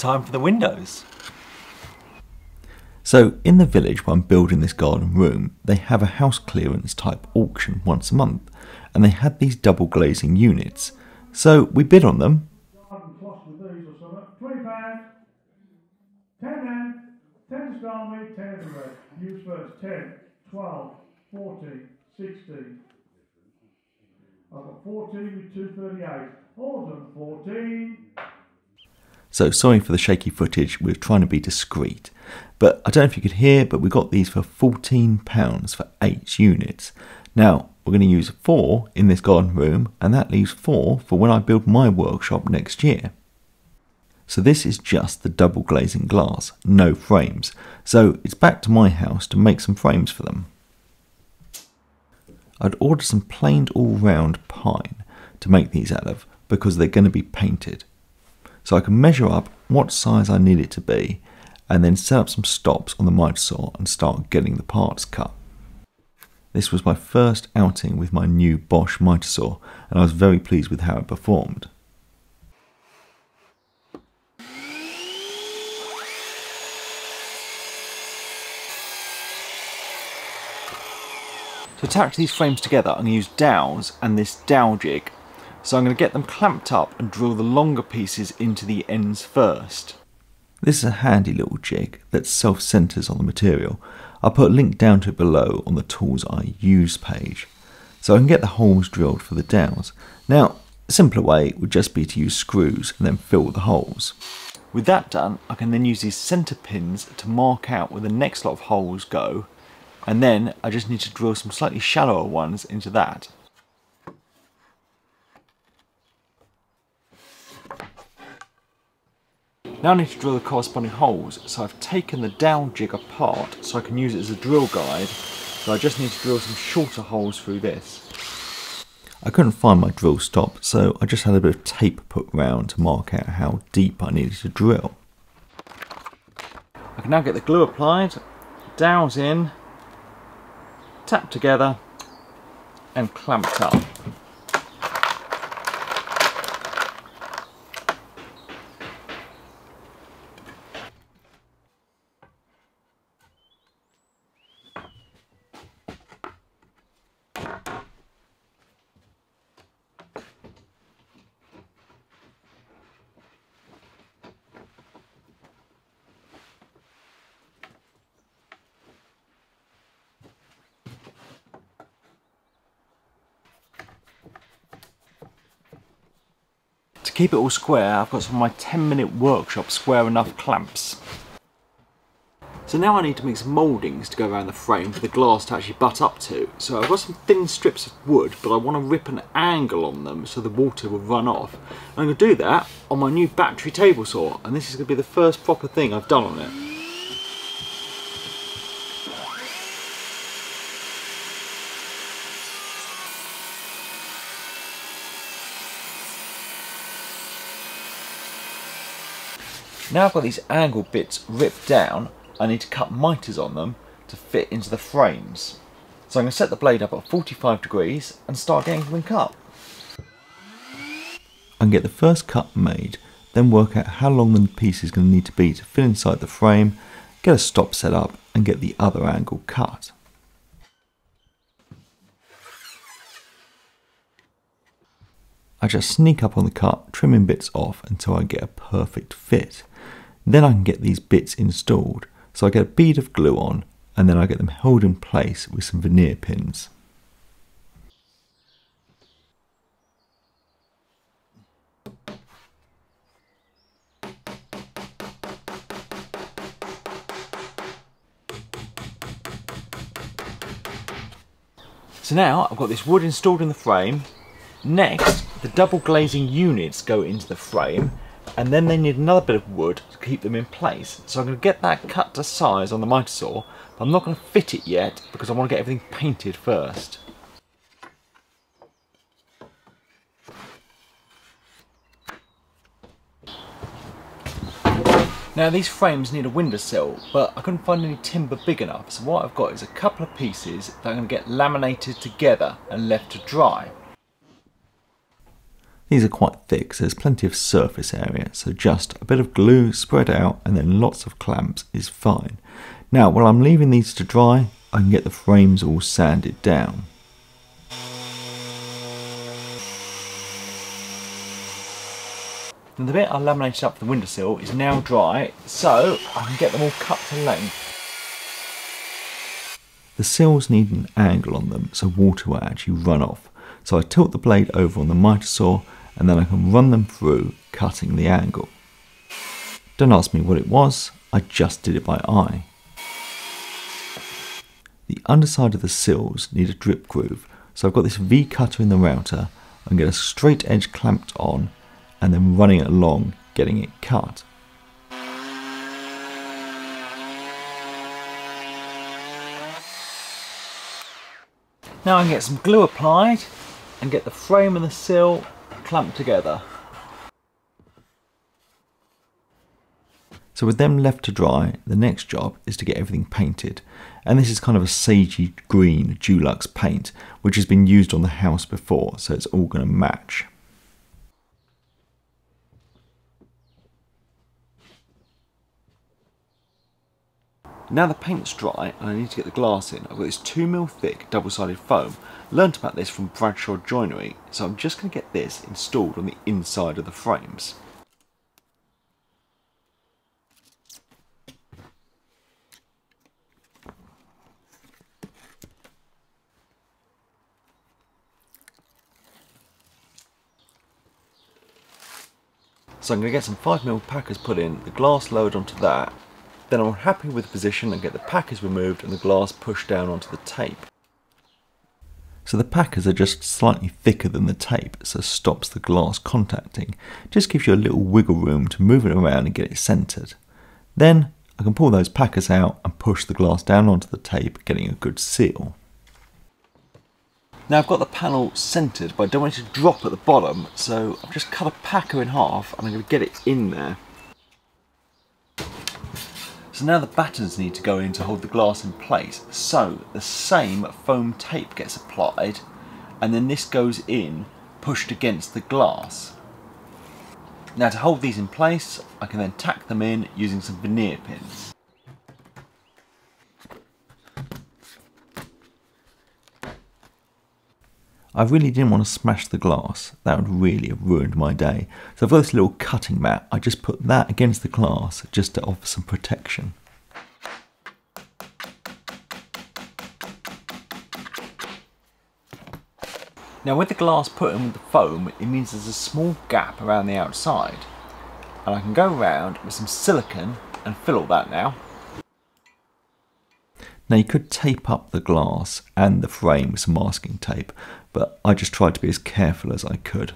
time for the windows. So, in the village, when I'm building this garden room, they have a house clearance type auction once a month, and they had these double glazing units. So, we bid on them. Use first 10, 12, 14, 16. I've got 14 with 238. All done 14. So, sorry for the shaky footage, we're trying to be discreet. But I don't know if you could hear, but we got these for £14 for 8 units. Now, we're going to use 4 in this garden room, and that leaves 4 for when I build my workshop next year. So this is just the double glazing glass, no frames. So it's back to my house to make some frames for them. I'd ordered some planed all round pine to make these out of because they're going to be painted. So I can measure up what size I need it to be and then set up some stops on the miter saw and start getting the parts cut. This was my first outing with my new Bosch miter saw and I was very pleased with how it performed. To attach these frames together, I'm going to use dowels and this dowel jig. So I'm going to get them clamped up and drill the longer pieces into the ends first. This is a handy little jig that self-centers on the material. I'll put a link down to it below on the tools I use page. So I can get the holes drilled for the dowels. Now, a simpler way would just be to use screws and then fill the holes. With that done, I can then use these centre pins to mark out where the next lot of holes go and then I just need to drill some slightly shallower ones into that. Now I need to drill the corresponding holes, so I've taken the dowel jig apart so I can use it as a drill guide, so I just need to drill some shorter holes through this. I couldn't find my drill stop, so I just had a bit of tape put round to mark out how deep I needed to drill. I can now get the glue applied, dowels in, tapped together and clamped up. Keep it all square, I've got some of my 10 minute workshop square enough clamps. So now I need to make some mouldings to go around the frame for the glass to actually butt up to. So I've got some thin strips of wood, but I want to rip an angle on them so the water will run off. And I'm going to do that on my new battery table saw, and this is going to be the first proper thing I've done on it. Now I've got these angle bits ripped down, I need to cut miters on them to fit into the frames. So I'm going to set the blade up at 45 degrees and start getting them cut. And get the first cut made, then work out how long the piece is going to need to be to fit inside the frame, get a stop set up and get the other angle cut. I just sneak up on the cut, trimming bits off until I get a perfect fit. Then I can get these bits installed. So I get a bead of glue on and then I get them held in place with some veneer pins. So now I've got this wood installed in the frame. Next, the double glazing units go into the frame and then they need another bit of wood to keep them in place. So I'm going to get that cut to size on the miter saw, but I'm not going to fit it yet because I want to get everything painted first. Now these frames need a windowsill, but I couldn't find any timber big enough, so what I've got is a couple of pieces that I'm going to get laminated together and left to dry. These are quite thick, so there's plenty of surface area, so just a bit of glue spread out and then lots of clamps is fine. Now, while I'm leaving these to dry, I can get the frames all sanded down. And the bit I laminated up for the windowsill is now dry, so I can get them all cut to length. The sills need an angle on them so water will actually run off. So I tilt the blade over on the miter saw and then I can run them through cutting the angle. Don't ask me what it was, I just did it by eye. The underside of the sills need a drip groove, so I've got this V cutter in the router and get a straight edge clamped on and then running it along, getting it cut. Now I can get some glue applied and get the frame and the sill clamped together. So with them left to dry, the next job is to get everything painted. And this is kind of a sagey green Dulux paint, which has been used on the house before, so it's all going to match. Now the paint's dry and I need to get the glass in, I've got this 2mm thick double-sided foam. Learned about this from Bradshaw Joinery, so I'm just going to get this installed on the inside of the frames. So I'm going to get some 5mm packers put in, the glass lowered onto that, then I'm happy with the position and get the packers removed and the glass pushed down onto the tape. So the packers are just slightly thicker than the tape, so stops the glass contacting. Just gives you a little wiggle room to move it around and get it centered. Then I can pull those packers out and push the glass down onto the tape, getting a good seal. Now I've got the panel centered, but I don't want it to drop at the bottom, so I've just cut a packer in half and I'm going to get it in there. So now the battens need to go in to hold the glass in place. So the same foam tape gets applied and then this goes in pushed against the glass. Now to hold these in place, I can then tack them in using some veneer pins. I really didn't want to smash the glass. That would really have ruined my day. So I've got this little cutting mat. I just put that against the glass just to offer some protection. Now with the glass put in with the foam, it means there's a small gap around the outside. And I can go around with some silicone and fill all that now. Now you could tape up the glass and the frame with some masking tape, but I just tried to be as careful as I could.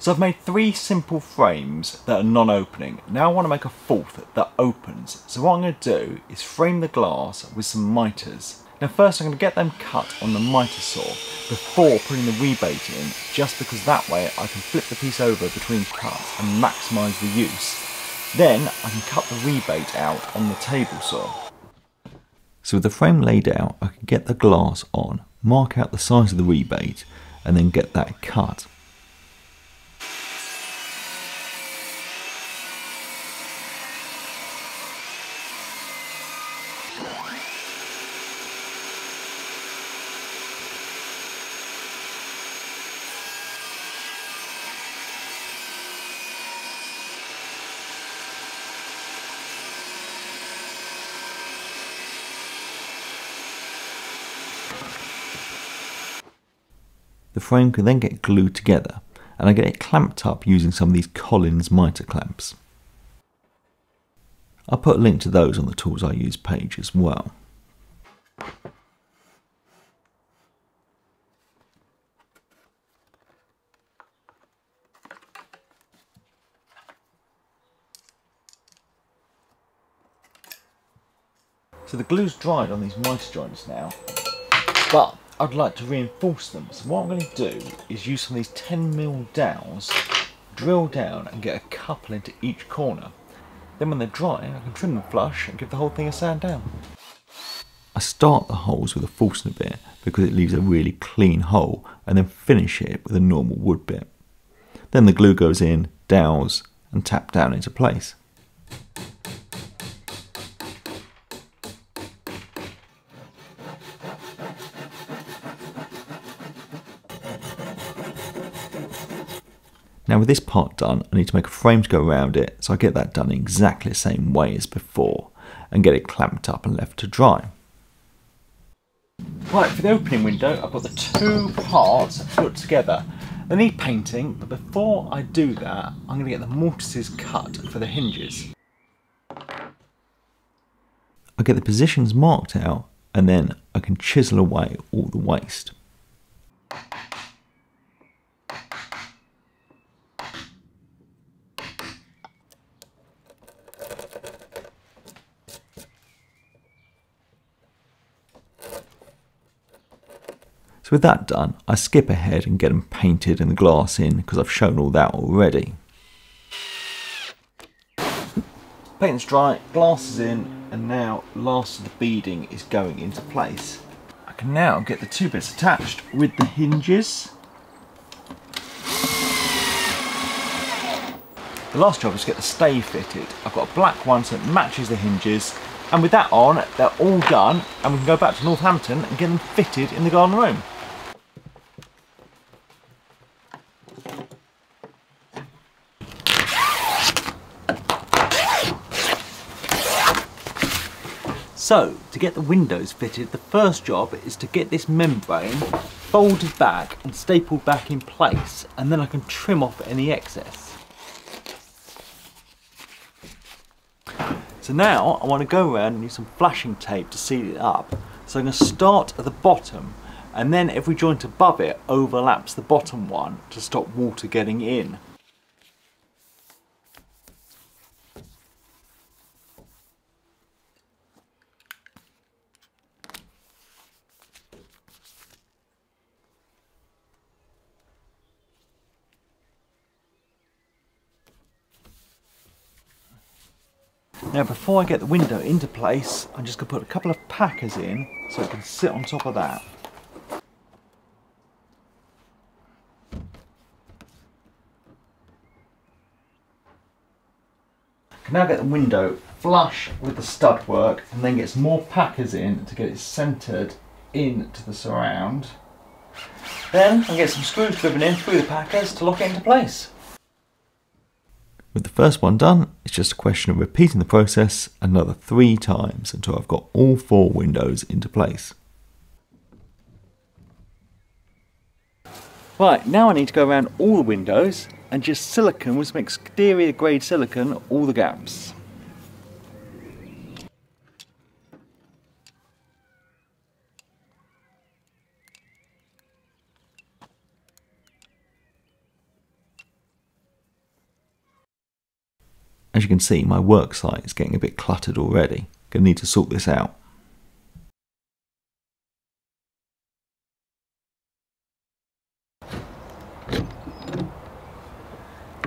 So I've made three simple frames that are non-opening. Now I want to make a fourth that opens. So what I'm going to do is frame the glass with some miters. Now first I'm going to get them cut on the miter saw before putting the rebate in, just because that way I can flip the piece over between cuts and maximise the use. Then I can cut the rebate out on the table saw. So with the frame laid out, I can get the glass on, mark out the size of the rebate, and then get that cut. The frame can then get glued together and I get it clamped up using some of these Collins mitre clamps. I'll put a link to those on the tools I use page as well. So the glue's dried on these mitre joints now, but I'd like to reinforce them. So what I'm going to do is use some of these 10mm dowels, drill down and get a couple into each corner. Then when they're dry, I can trim them flush and give the whole thing a sand down. I start the holes with a Forstner bit because it leaves a really clean hole and then finish it with a normal wood bit. Then the glue goes in, dowels and tap down into place. Now with this part done, I need to make a frame to go around it, so I get that done exactly the same way as before, and get it clamped up and left to dry. Right, for the opening window, I've got the two parts put together. They need painting, but before I do that, I'm going to get the mortises cut for the hinges. I get the positions marked out, and then I can chisel away all the waste. So with that done, I skip ahead and get them painted and the glass in because I've shown all that already. Paint's dry, glass is in, and now last of the beading is going into place. I can now get the two bits attached with the hinges. The last job is to get the stay fitted. I've got a black one so it matches the hinges and with that on they're all done and we can go back to Northampton and get them fitted in the garden room. So, to get the windows fitted, the first job is to get this membrane folded back and stapled back in place, and then I can trim off any excess. So now I want to go around and use some flashing tape to seal it up. So I'm going to start at the bottom and then every joint above it overlaps the bottom one to stop water getting in. Now before I get the window into place, I'm just going to put a couple of packers in so it can sit on top of that. Can now get the window flush with the stud work and then get some more packers in to get it centred into the surround. Then I get some screws driven in through the packers to lock it into place. With the first one done, it's just a question of repeating the process another three times until I've got all four windows into place. Right, now I need to go around all the windows and just silicone with some exterior grade silicone all the gaps. As you can see, my work site is getting a bit cluttered already. Gonna need to sort this out.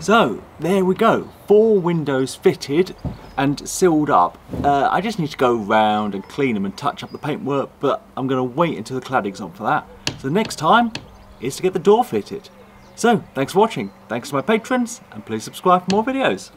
So, there we go. Four windows fitted and sealed up. Uh, I just need to go round and clean them and touch up the paintwork, but I'm going to wait until the cladding's on for that. So the next time is to get the door fitted. So, thanks for watching. Thanks to my patrons, and please subscribe for more videos.